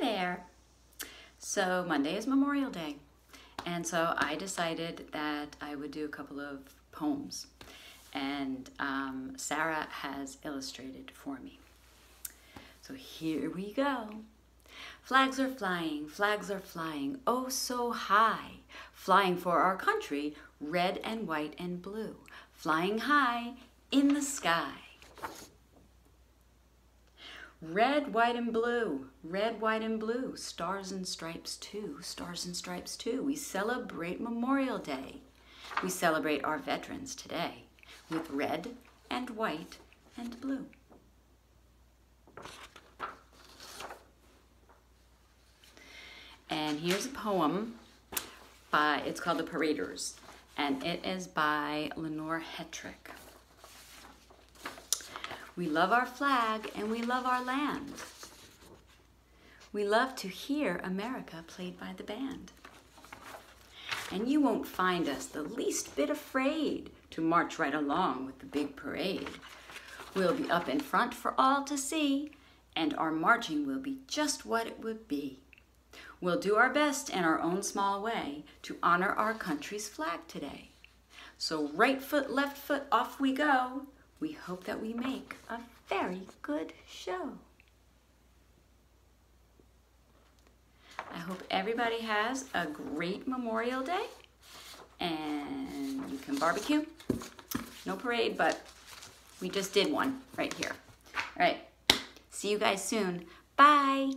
there. So Monday is Memorial Day. And so I decided that I would do a couple of poems. And um, Sarah has illustrated for me. So here we go. Flags are flying, flags are flying, oh so high, flying for our country, red and white and blue, flying high in the sky. Red, white, and blue, red, white, and blue, stars and stripes too, stars and stripes too. We celebrate Memorial Day. We celebrate our veterans today with red and white and blue. And here's a poem by, it's called The Paraders, and it is by Lenore Hetrick. We love our flag and we love our land. We love to hear America played by the band. And you won't find us the least bit afraid to march right along with the big parade. We'll be up in front for all to see, and our marching will be just what it would be. We'll do our best in our own small way to honor our country's flag today. So right foot, left foot, off we go. We hope that we make a very good show. I hope everybody has a great Memorial Day and you can barbecue. No parade, but we just did one right here. All right, see you guys soon. Bye.